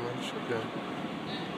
Well, it.